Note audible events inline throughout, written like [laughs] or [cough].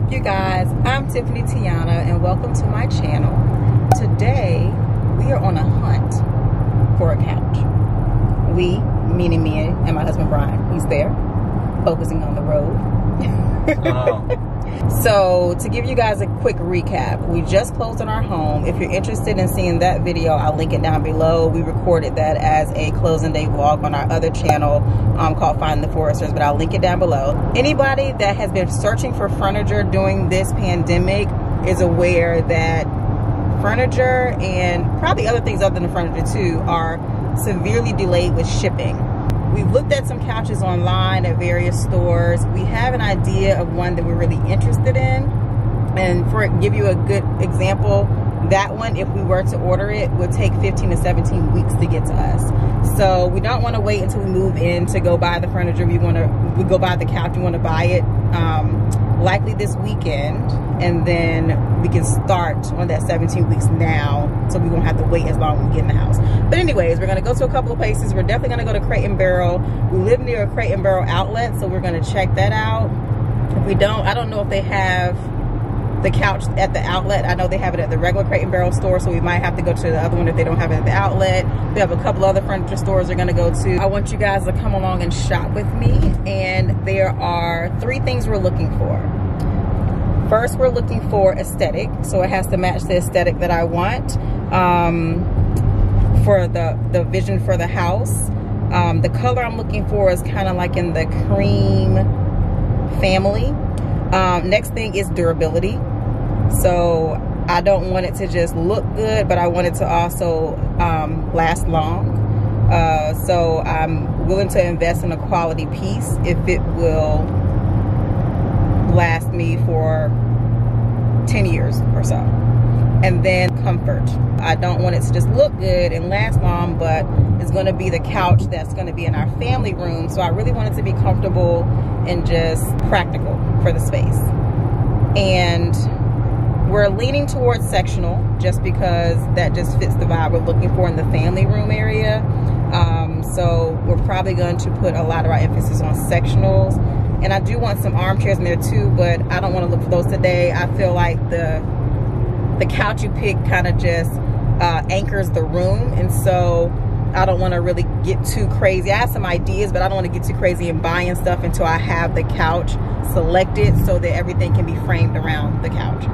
up you guys? I'm tiffany tiana and welcome to my channel. Today we are on a hunt for a couch. We meaning me and my husband brian he's there focusing on the road. [laughs] So to give you guys a quick recap we just closed on our home. If you're interested in seeing that video i'll link it down below. We recorded that as a closing day vlog on our other channel um, called find the foresters but i'll link it down below. Anybody that has been searching for furniture during this pandemic is aware that furniture and probably other things other than furniture too are severely delayed with shipping We've looked at some couches online at various stores. We have an idea of one that we're really interested in. And for give you a good example, that one, if we were to order it, would take 15 to 17 weeks to get to us. So we don't want to wait until we move in to go buy the furniture. We want to we go buy the couch. We want to buy it um, likely this weekend and then we can start on that 17 weeks now so we won't have to wait as long we get in the house. But anyways we're to go to a couple of places. We're definitely to go to crate and barrel. We live near a crate and barrel outlet so we're to check that out. If we don't i don't know if they have the couch at the outlet i know they have it at the regular crate and barrel store so we might have to go to the other one if they don't have it at the outlet we have a couple other furniture stores we're to go to i want you guys to come along and shop with me and there are three things we're looking for First, we're looking for aesthetic. So it has to match the aesthetic that I want um, for the, the vision for the house. Um, the color I'm looking for is kind of like in the cream family. Um, next thing is durability. So I don't want it to just look good, but I want it to also um, last long. Uh, so I'm willing to invest in a quality piece if it will last me for 10 years or so. And then comfort. I don't want it to just look good and last long, but it's going to be the couch that's going to be in our family room. So I really want it to be comfortable and just practical for the space. And we're leaning towards sectional just because that just fits the vibe we're looking for in the family room area. Um, so we're probably going to put a lot of our emphasis on sectionals. And I do want some armchairs in there too but I don't want to look for those today. I feel like the the couch you pick kind of just uh, anchors the room. And so I don't want to really get too crazy. I have some ideas but I don't want to get too crazy and buying stuff until I have the couch selected so that everything can be framed around the couch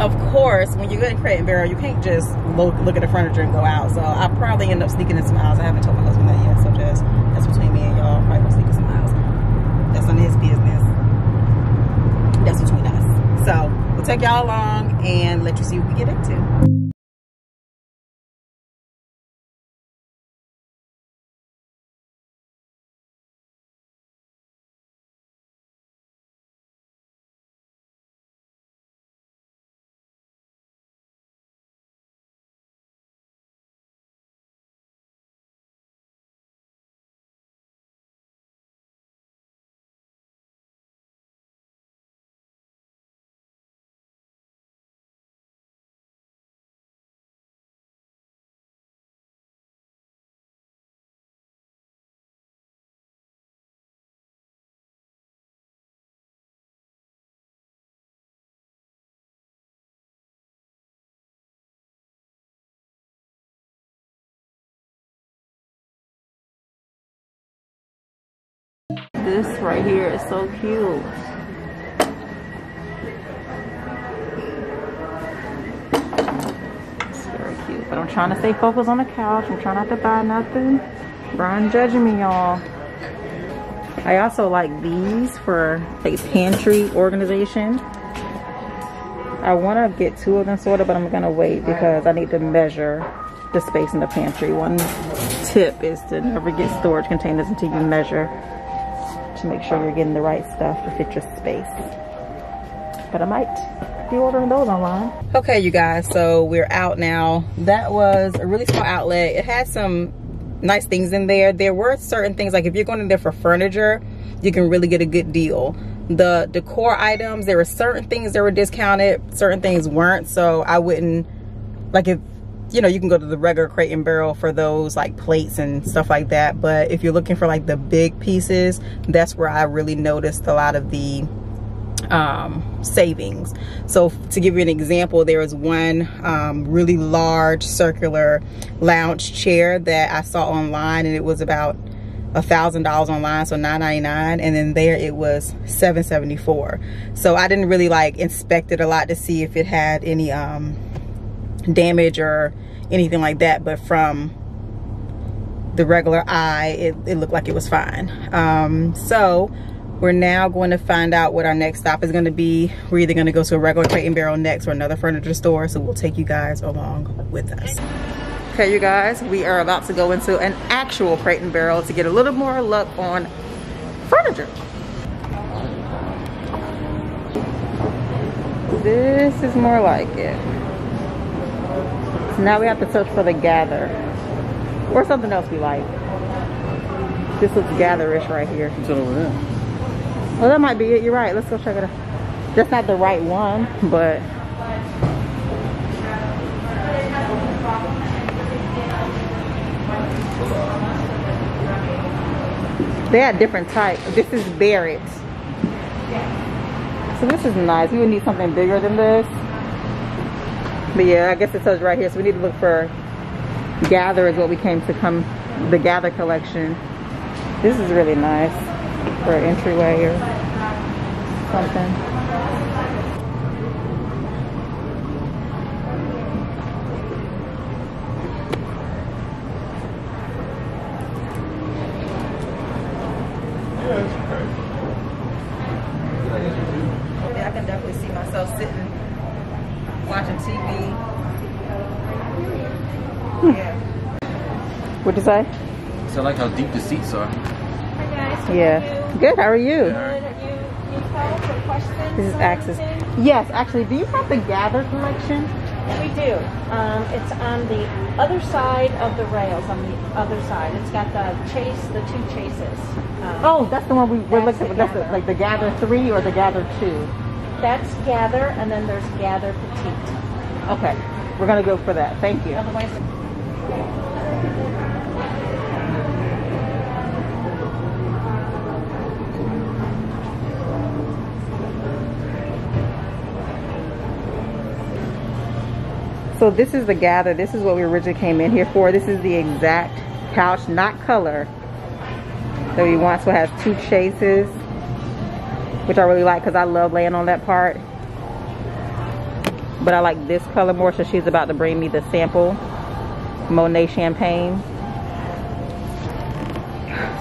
of course when you go in crate and barrel you can't just look, look at the furniture and go out so I'll probably end up sneaking in some aisles I haven't told my husband that yet so just that's between me and y'all probably sneak in some aisles that's none of his business. That's between us. So we'll take y'all along and let you see what we get into. This right here is so cute. It's very cute. But I'm trying to stay focused on the couch. I'm trying not to buy nothing. Brian judging me, y'all. I also like these for a pantry organization. I want to get two of them sorted, but I'm going to wait because I need to measure the space in the pantry. One tip is to never get storage containers until you measure to make sure you're getting the right stuff to fit your space. But I might be ordering those online. Okay, you guys, so we're out now. That was a really small outlet. It had some nice things in there. There were certain things, like if you're going in there for furniture, you can really get a good deal. The decor items, there were certain things that were discounted, certain things weren't. So I wouldn't, like if you know, you can go to the regular crate and barrel for those like plates and stuff like that. But if you're looking for like the big pieces, that's where I really noticed a lot of the um, savings. So to give you an example, there was one um, really large circular lounge chair that I saw online and it was about a thousand dollars online so 9.99 and then there it was 774 so i didn't really like inspect it a lot to see if it had any um damage or anything like that but from the regular eye it, it looked like it was fine um so we're now going to find out what our next stop is going to be we're either going to go to a regular crate and barrel next or another furniture store so we'll take you guys along with us Okay, you guys, we are about to go into an actual Crate and Barrel to get a little more look on furniture. This is more like it. So now we have to search for the gather. Or something else we like. This looks gatherish right here. It's over there. Well, that might be it. You're right. Let's go check it out. That's not the right one, but They had different types. This is Barrett. So this is nice. We would need something bigger than this. But yeah, I guess it says right here. So we need to look for Gather is what we came to come, the Gather collection. This is really nice for an entryway or something. You say? So I like how deep the seats are. Hi guys. Yeah. Good. How are you? Good. You, you questions. This is Axis. Yes, actually, do you have the Gather collection? We do. Um, it's on the other side of the rails, on the other side. It's got the chaise, the two chaises. Um, oh, that's the one we, we're looking for. That's the, like the Gather 3 or the Gather 2? That's Gather, and then there's Gather Petite. Okay. We're going to go for that. Thank you. Otherwise, So this is the gather. This is what we originally came in here for. This is the exact couch, not color, that we want. So it has two chaises, which I really like because I love laying on that part. But I like this color more, so she's about to bring me the sample Monet Champagne.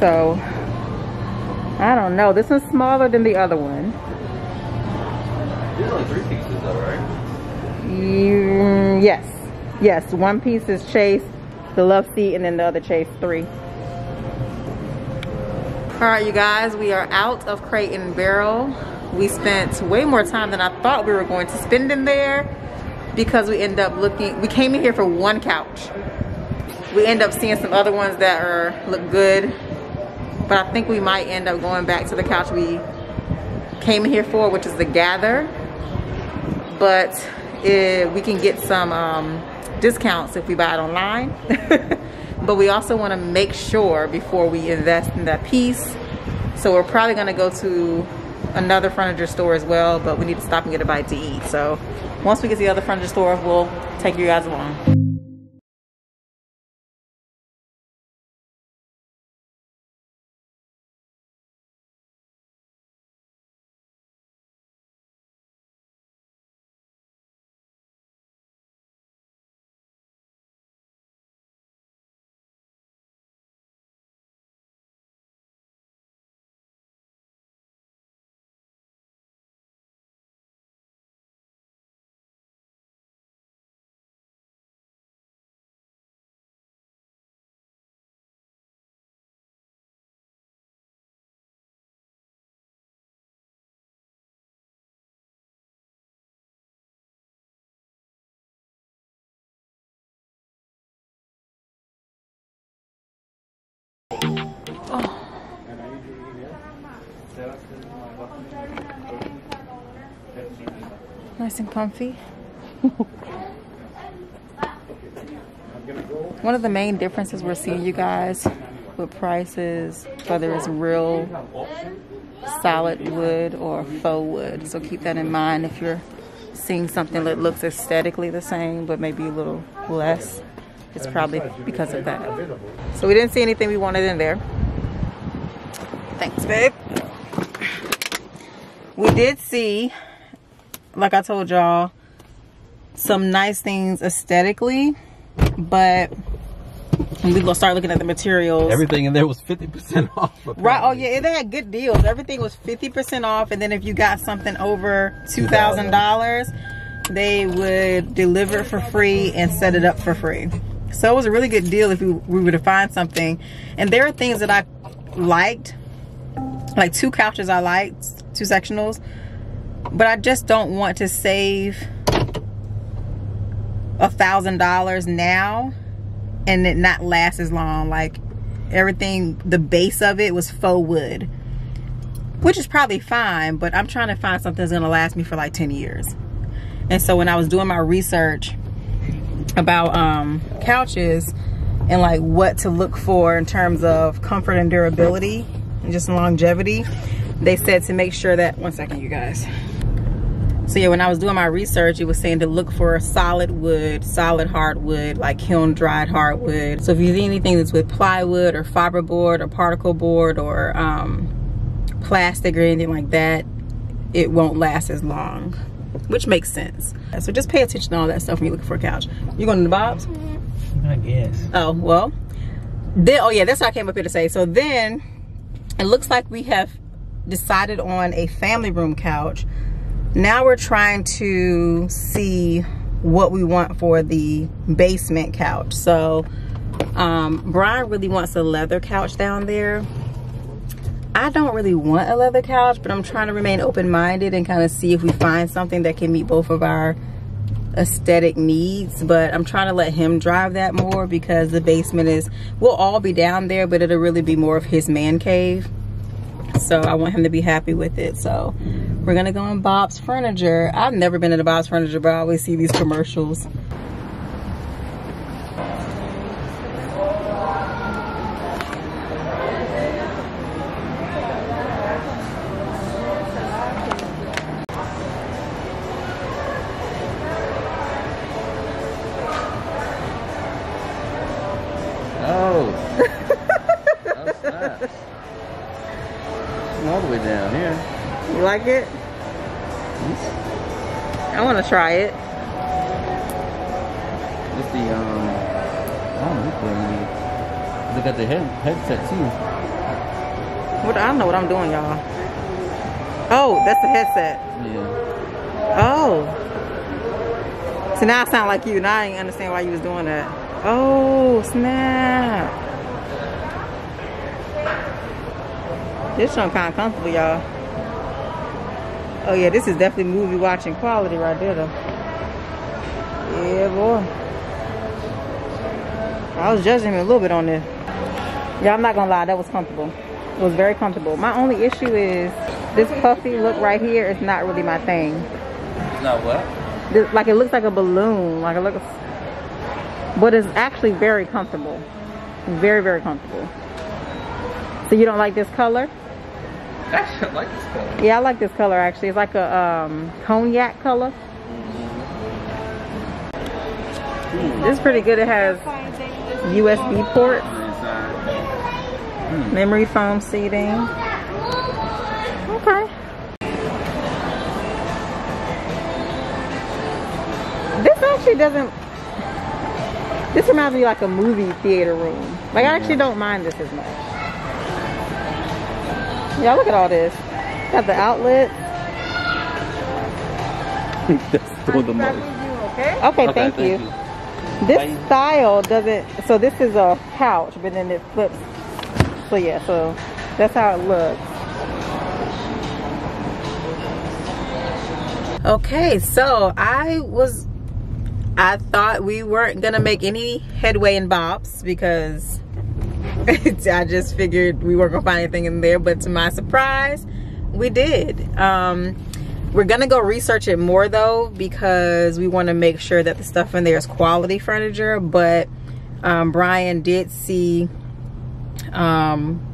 So, I don't know. This one's smaller than the other one. Three pieces though, right? Mm, yes. Yes, one piece is chaise, the love seat, and then the other chaise, three. All right, you guys, we are out of Crate and Barrel. We spent way more time than I thought we were going to spend in there because we end up looking, we came in here for one couch. We end up seeing some other ones that are look good, but I think we might end up going back to the couch we came in here for, which is the Gather. But it, we can get some um, discounts if we buy it online. [laughs] but we also want to make sure before we invest in that piece. So we're probably going to go to another furniture store as well, but we need to stop and get a bite to eat. So once we get to the other furniture store, we'll take you guys along. Nice and comfy. [laughs] One of the main differences we're seeing you guys with prices, whether it's real solid wood or faux wood. So keep that in mind if you're seeing something that looks aesthetically the same but maybe a little less. It's probably because of that. So we didn't see anything we wanted in there. Thanks, babe. We did see, like I told y'all, some nice things aesthetically, but we gonna start looking at the materials. Everything in there was 50% [laughs] off. Apparently. Right. Oh yeah, they had good deals. Everything was 50% off, and then if you got something over two thousand dollars, they would deliver it for free and set it up for free. So it was a really good deal if we, we were to find something. And there are things that I liked, like two couches I liked, two sectionals, but I just don't want to save a thousand dollars now and it not last as long. Like everything, the base of it was faux wood, which is probably fine, but I'm trying to find something that's gonna last me for like 10 years. And so when I was doing my research about um, couches and like what to look for in terms of comfort and durability and just longevity, they said to make sure that, one second you guys. So yeah, when I was doing my research, it was saying to look for a solid wood, solid hardwood, like kiln dried hardwood. So if you see anything that's with plywood or fiberboard or particle board or um, plastic or anything like that, it won't last as long, which makes sense. So just pay attention to all that stuff when you're looking for a couch. You going to the Bob's? I guess. Oh, well. Then, oh yeah, that's what I came up here to say. So then it looks like we have decided on a family room couch now we're trying to see what we want for the basement couch. So um, Brian really wants a leather couch down there. I don't really want a leather couch but I'm trying to remain open-minded and kind of see if we find something that can meet both of our aesthetic needs but I'm trying to let him drive that more because the basement is we'll all be down there but it'll really be more of his man cave. So I want him to be happy with it so we're gonna go in Bob's Furniture. I've never been in a Bob's Furniture, but I always see these commercials. Oh. [laughs] All the way down here. You like it? I want to try it. It's the, um, I don't know. They got the head, headset too. What, I don't know what I'm doing, y'all. Oh, that's the headset. Yeah. Oh. So now I sound like you. Now I didn't understand why you was doing that. Oh, snap. This one kind of comfortable, y'all. Oh yeah, this is definitely movie watching quality right there though. Yeah, boy. I was judging him a little bit on this. Yeah, I'm not gonna lie, that was comfortable. It was very comfortable. My only issue is this puffy look right here is not really my thing. It's not what? This, like it looks like a balloon. Like it looks, but it's actually very comfortable. Very, very comfortable. So you don't like this color? Actually, I like this color. Yeah, I like this color actually. It's like a um, cognac color. Ooh. This is pretty good. It has USB ports, Mm. memory foam seating. Okay. This actually doesn't, this reminds me like a movie theater room. Like I actually don't mind this as much. Yeah, look at all this. Got the outlet. [laughs] That's the, the most. Okay, Okay, thank, thank you. you. This Bye. style doesn't, so this is a couch, but then it flips. So yeah, so that's how it looks. Okay, so I was, I thought we weren't gonna make any headway in Bob's because [laughs] I just figured we weren't gonna find anything in there, but to my surprise, we did. Um, we're gonna go research it more though because we want to make sure that the stuff in there is quality furniture. But um, Brian did see um,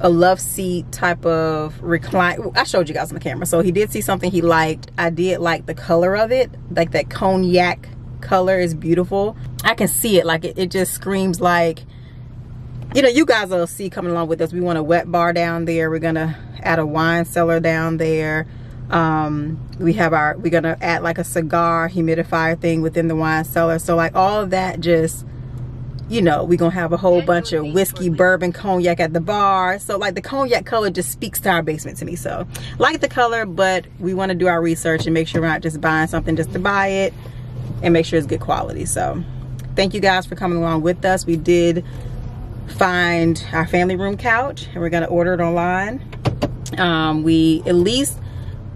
a love seat type of recline i showed you guys on the camera so he did see something he liked i did like the color of it like that cognac color is beautiful i can see it like it, it just screams like you know you guys will see coming along with us we want a wet bar down there we're gonna add a wine cellar down there um we have our we're gonna add like a cigar humidifier thing within the wine cellar so like all of that just you know, we're gonna have a whole bunch of whiskey, bourbon, cognac at the bar. So like the cognac color just speaks to our basement to me. So like the color, but we wanna do our research and make sure we're not just buying something just to buy it and make sure it's good quality. So thank you guys for coming along with us. We did find our family room couch and we're gonna order it online. Um, we at least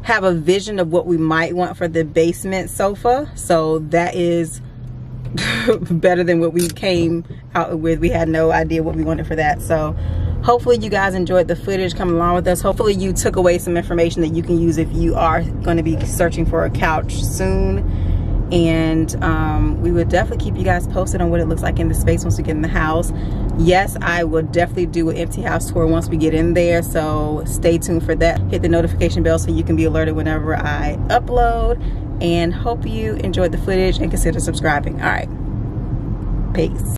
have a vision of what we might want for the basement sofa. So that is [laughs] better than what we came out with. We had no idea what we wanted for that. So hopefully you guys enjoyed the footage coming along with us. Hopefully you took away some information that you can use if you are going to be searching for a couch soon. And um, we will definitely keep you guys posted on what it looks like in the space once we get in the house. Yes, I will definitely do an empty house tour once we get in there. So stay tuned for that. Hit the notification bell so you can be alerted whenever I upload and hope you enjoyed the footage and consider subscribing. All right. Peace.